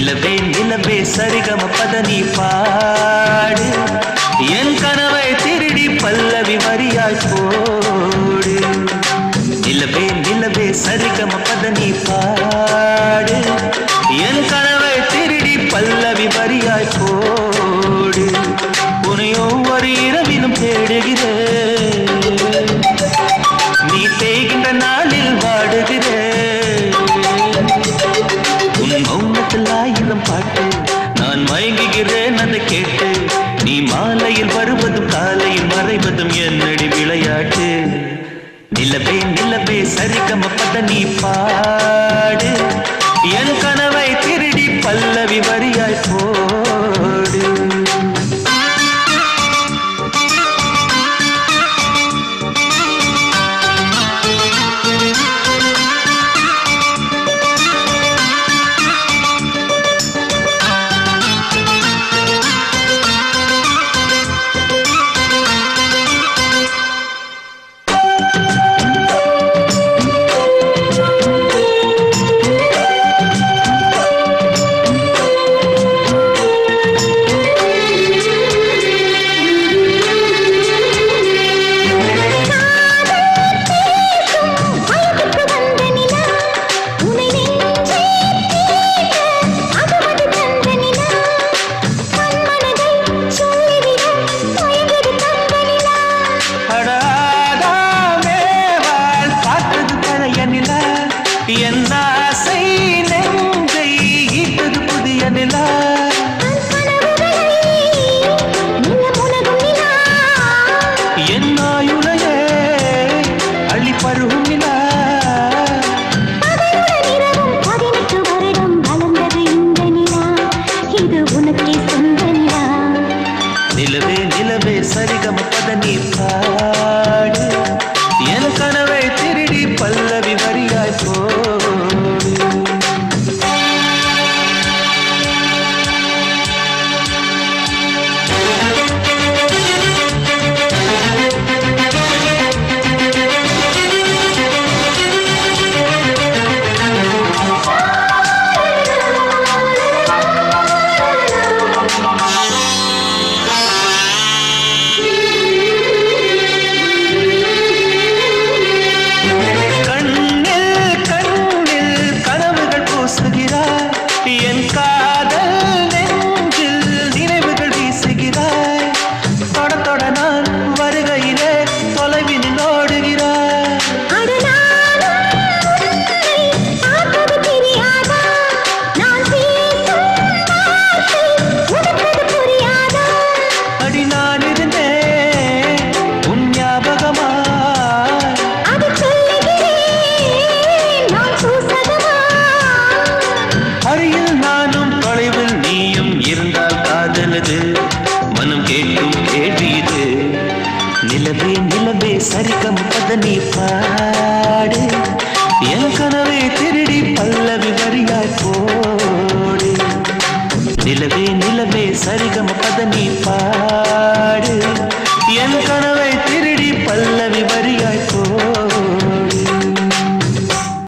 நிலவே நிலவே சரிகம பதனி பாடு. என் கனவை திருடி பல்லவி நிலவே நிலவே சரிகம பத நீ பாடு. என் கனவு నిలవే నిలవే సరిగమ పదని పాడు. ஹரிகம்பத நீ பாடு. என் கனவை திருடி பல்லவி வரியாய் போடு. நிலவே நிலவே சரிகம பத நீ பாடு.